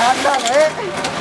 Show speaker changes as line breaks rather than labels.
शानदार है